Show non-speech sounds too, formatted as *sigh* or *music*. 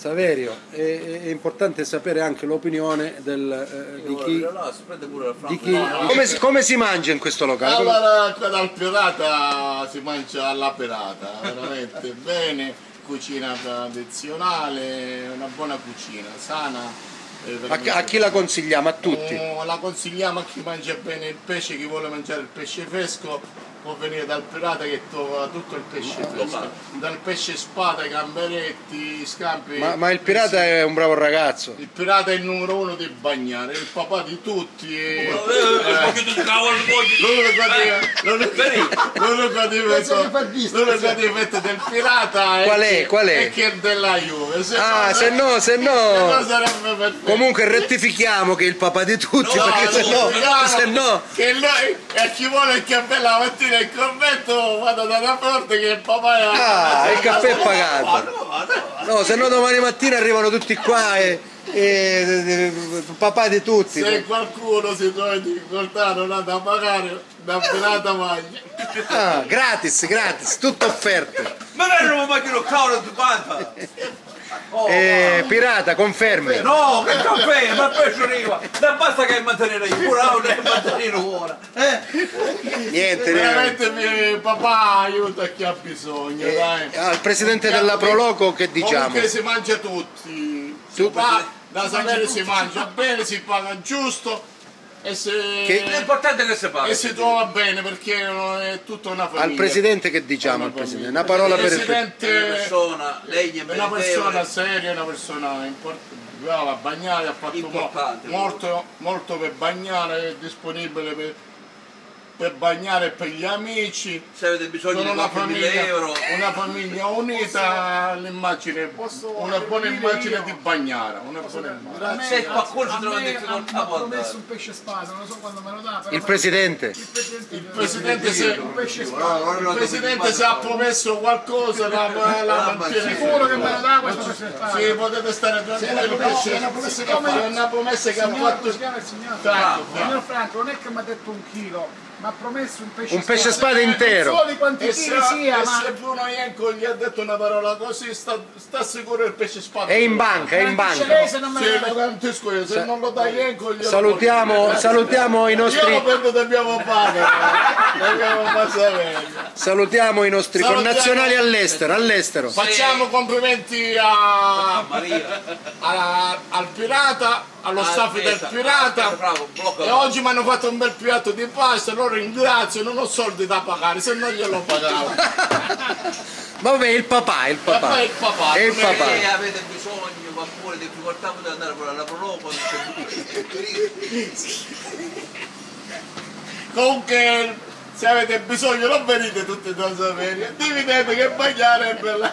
Saverio, è, è importante sapere anche l'opinione del, eh, di chi... Di chi come, si- come si mangia in questo locale? Allora, qua dal pirata si mangia alla pirata, veramente *laughs* bene, cucina tradizionale, una buona cucina, sana. A, a chi la consigliamo? A tutti. Oh, la consigliamo a chi mangia bene il pesce, chi vuole mangiare il pesce fresco può venire dal pirata che trova tutto il pesce fresco, dal pesce spada, i gamberetti, scampi. Ma, ma il pirata è un bravo ragazzo. Il pirata è il numero uno di bagnare, è il papà di tutti. E... Eh, L'unico difetto- difetto del pirata è, Qual è? Qual è? è che è della Juve. Se Ah, no, se no, se no. Comunque rettifichiamo che è il papà di tutti, No, perché se no, no, se no... Che noi, e chi vuole il caffè la mattina in convento vada da una porta che il papà è Ah, il caffè è pagato. No, se no domani mattina arrivano tutti qua e... e- e- papà di tutti. Se qualcuno si trova in difficoltà non ha da pagare, da pirata mangia. Ah, gratis, gratis, tutto offerto. Ma non lo cavolo di quanto? Eh, pirata, confermi. No, che caffè, ma poi ci arriva. Non basta che mantenere io, pure non è mantenere ora. Eh? Niente, niente. Veramente mio papà aiuta chi ha bisogno, dai. Al presidente della Proloco che diciamo? Comunque si mangia tutti. Si Tu- pa- da sapere si mangia bene, si paga giusto e si, Che- L'importante è che si parla. e si trova bene perché è tutta una famiglia. Al presidente che diciamo al presidente? Una parola per il Presidente È una persona, lei è una persona seria, una persona importante. Brava, bagnare, ha fatto molto, molto per bagnare, è disponibile per, per bagnare per gli amici. Se avete bisogno Sono di una famiglia, euro. una famiglia unita, l'immagine, una buona immagine di Bagnara. Una buona immagine. Se qualcuno si trova in mi difficoltà ha può promesso andare. un pesce spada, non so quando me lo dà, però Il presidente. Il presidente, se, un pesce il spada. presidente se ha promesso qualcosa la, la mantiene Sicuro che me lo dà questo pesce spada. Sì, potete stare tranquilli perché è una promessa che ha fatto. È una promessa che ha Signor, fatto. si chiama il Signor Franco, non è che mi ha detto un chilo, mi ha promesso un pesce Un pesce spada intero. Non so di quanti E se, sia, e ma se Bruno Ienco gli ha detto una parola così, sta, sta sicuro il pesce spada. È in banca, è in banca. lei se non me Sì, garantisco io, se non lo dai Ienco glielo Salutiamo, salutiamo i Io lo nostri, prendo dobbiamo fare, dobbiamo passare. Salutiamo i nostri Salutiamo- connazionali all'estero, all'estero. Facciamo complimenti a, Maria. a- al pirata, allo Ah, staff del aspetta, pirata. aspetta, bravo. E oggi mi hanno fatto un bel piatto di pasta, lo ringrazio, non ho soldi da pagare, se no glielo pagavo. *laughs* Vabbè, il papà, il papà. il papà. E il papà. Se avete bisogno, qualcuno di difficoltà potete andare pure alla Proloco. Comunque, se avete bisogno non venite tutti da sapere, dividete che bagnare è bella.